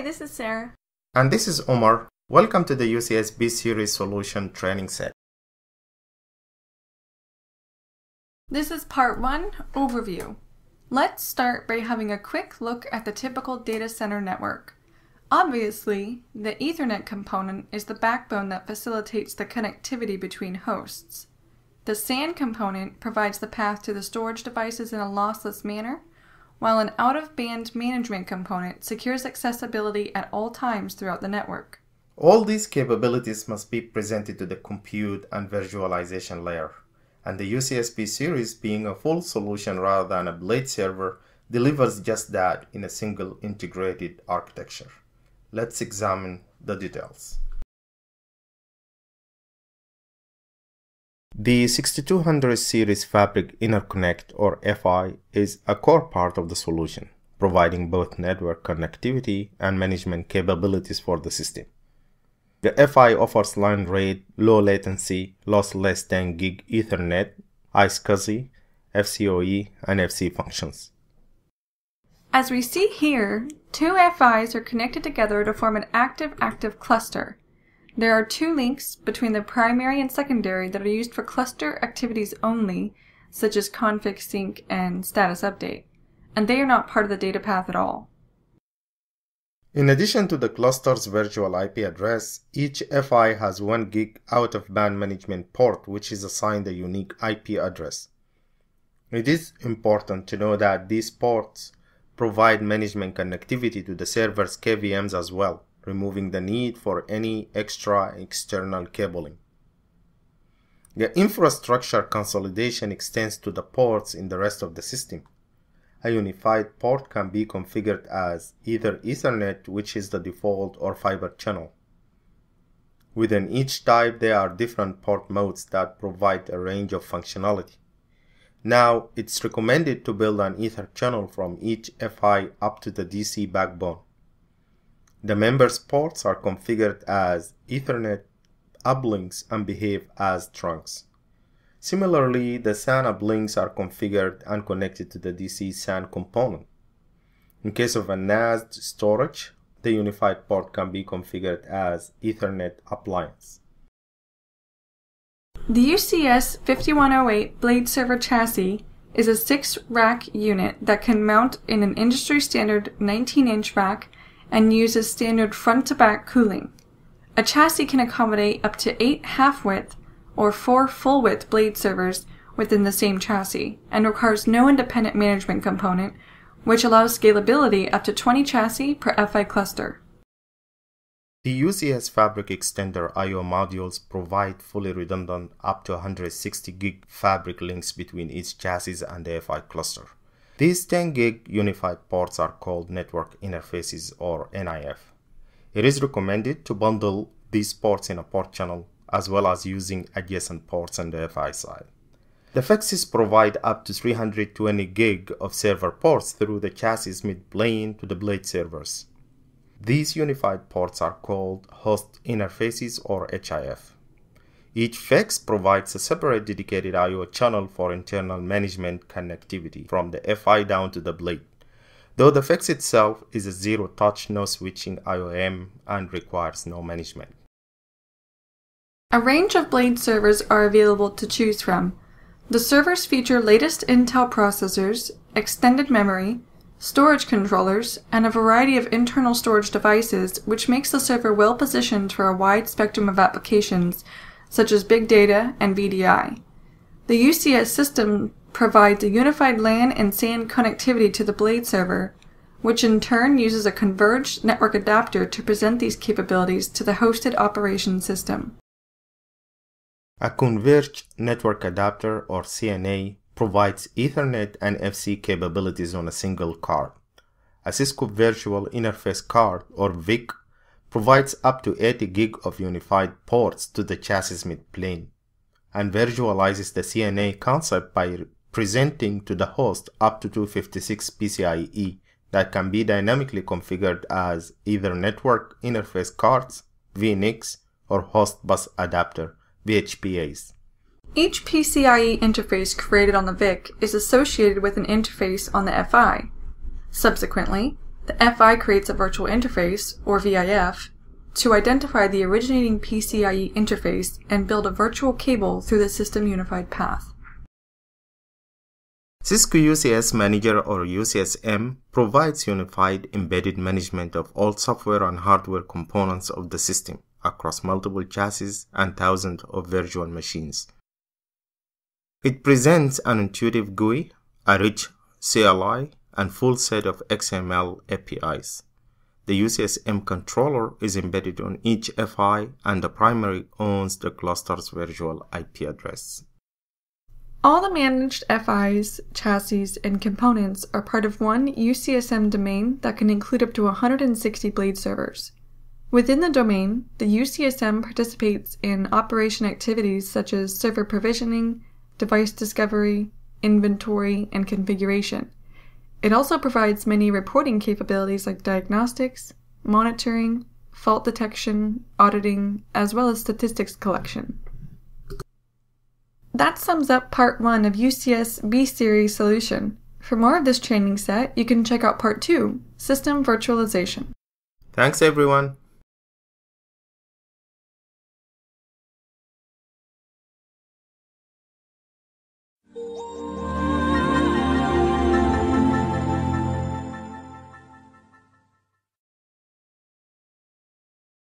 Hi, this is Sarah. And this is Omar. Welcome to the UCS B Series Solution Training Set. This is part one, overview. Let's start by having a quick look at the typical data center network. Obviously, the Ethernet component is the backbone that facilitates the connectivity between hosts. The SAN component provides the path to the storage devices in a lossless manner, while an out-of-band management component secures accessibility at all times throughout the network. All these capabilities must be presented to the compute and virtualization layer, and the UCSB series being a full solution rather than a blade server delivers just that in a single integrated architecture. Let's examine the details. The 6200 series Fabric Interconnect or FI is a core part of the solution, providing both network connectivity and management capabilities for the system. The FI offers line rate, low latency, lossless 10 gig Ethernet, iSCSI, FCOE, and FC functions. As we see here, two FIs are connected together to form an active-active cluster. There are two links between the primary and secondary that are used for cluster activities only, such as config sync and status update, and they are not part of the data path at all. In addition to the cluster's virtual IP address, each FI has 1 gig out-of-band management port which is assigned a unique IP address. It is important to know that these ports provide management connectivity to the server's KVMs as well, removing the need for any extra external cabling. The infrastructure consolidation extends to the ports in the rest of the system. A unified port can be configured as either Ethernet, which is the default, or fiber channel. Within each type, there are different port modes that provide a range of functionality. Now, it's recommended to build an Ether channel from each FI up to the DC backbone. The members ports are configured as Ethernet uplinks and behave as trunks. Similarly, the SAN uplinks are configured and connected to the DC SAN component. In case of a NAS storage, the unified port can be configured as Ethernet appliance. The UCS 5108 Blade Server chassis is a 6-rack unit that can mount in an industry standard 19-inch rack and uses standard front-to-back cooling. A chassis can accommodate up to 8 half-width or 4 full-width blade servers within the same chassis and requires no independent management component, which allows scalability up to 20 chassis per FI cluster. The UCS Fabric Extender I.O. modules provide fully redundant up to 160 gig fabric links between each chassis and the FI cluster. These 10 gig unified ports are called network interfaces or NIF. It is recommended to bundle these ports in a port channel as well as using adjacent ports on the FI side. The FEXes provide up to 320 gig of server ports through the chassis mid-plane to the blade servers. These unified ports are called host interfaces or HIF. Each FEX provides a separate dedicated I.O. channel for internal management connectivity from the FI down to the blade, though the FEX itself is a zero-touch, no switching IOM and requires no management. A range of blade servers are available to choose from. The servers feature latest Intel processors, extended memory, storage controllers, and a variety of internal storage devices, which makes the server well positioned for a wide spectrum of applications, such as big data and VDI. The UCS system provides a unified LAN and SAN connectivity to the Blade server, which in turn uses a converged network adapter to present these capabilities to the hosted operation system. A converged network adapter or CNA provides Ethernet and FC capabilities on a single card. A Cisco Virtual Interface Card or VIC provides up to 80 gig of unified ports to the chassis mid-plane and virtualizes the CNA concept by presenting to the host up to 256 PCIe that can be dynamically configured as either network interface cards, VNICs, or host bus adapter, VHBAs. Each PCIe interface created on the VIC is associated with an interface on the FI. Subsequently, The FI creates a virtual interface, or VIF, to identify the originating PCIe interface and build a virtual cable through the system unified path. Cisco UCS Manager or UCSM provides unified embedded management of all software and hardware components of the system across multiple chassis and thousands of virtual machines. It presents an intuitive GUI, a rich CLI, and full set of XML APIs. The UCSM controller is embedded on each FI and the primary owns the cluster's virtual IP address. All the managed FIs, chassis, and components are part of one UCSM domain that can include up to 160 blade servers. Within the domain, the UCSM participates in operation activities such as server provisioning, device discovery, inventory, and configuration. It also provides many reporting capabilities like diagnostics, monitoring, fault detection, auditing, as well as statistics collection. That sums up part 1 of UCS B-Series solution. For more of this training set, you can check out part 2, System Virtualization. Thanks everyone.